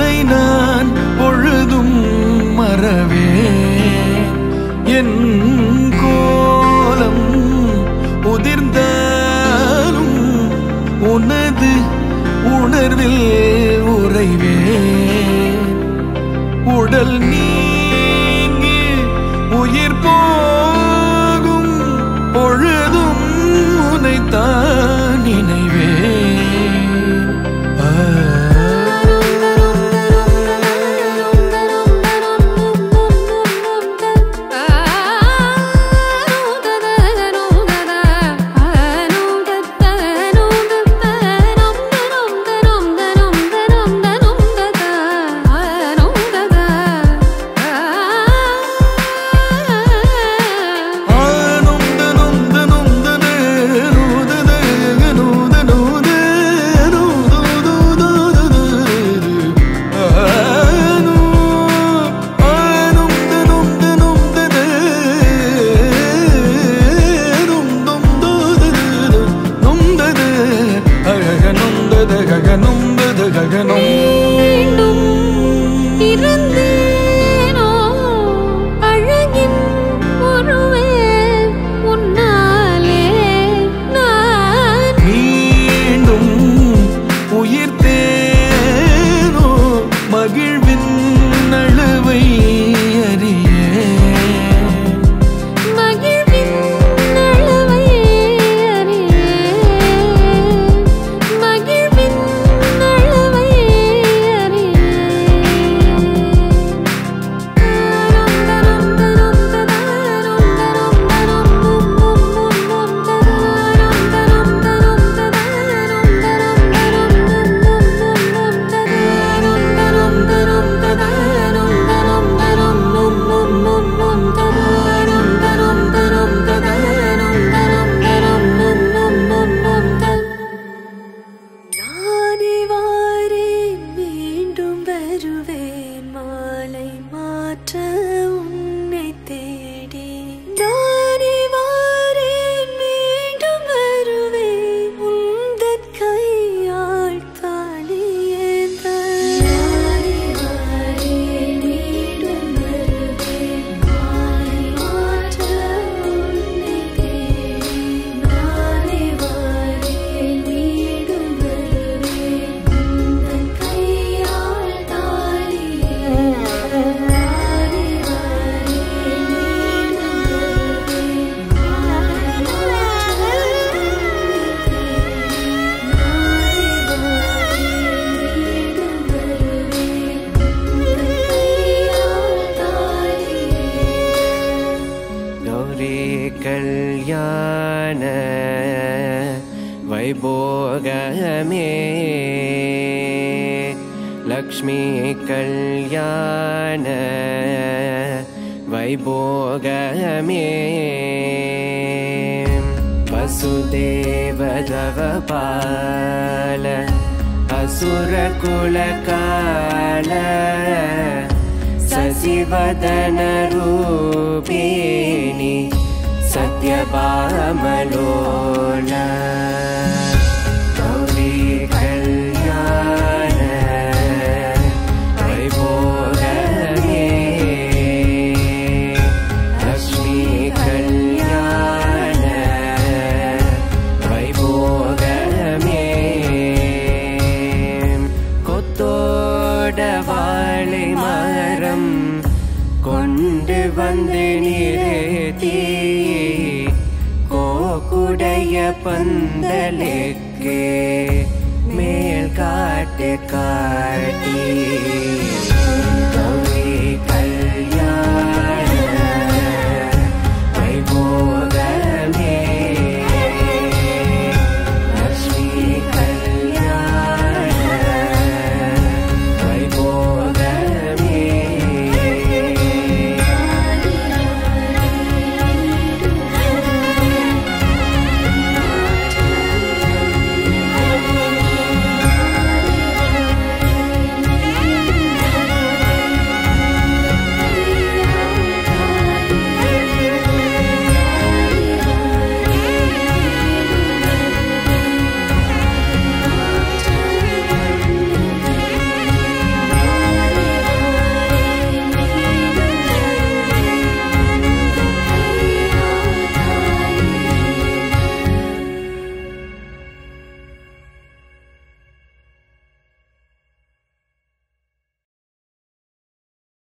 உன்னை நான் பொழுதும் மறவே. என் கோலம் உதிர்ந்தாலும் உனது உணர்வில் உறைவே. உடல் நீ Thời कल्याण वैभोगमे लक्ष्मी कल्याण वैभोगमे वसुदेवदवपाल असुरकुलकाल सशिवदनरूपेण अद्यपामनो வந்து நிறுத்தி கோக்குடைய பந்தலுக்கு மேல் காட்டு காட்டி.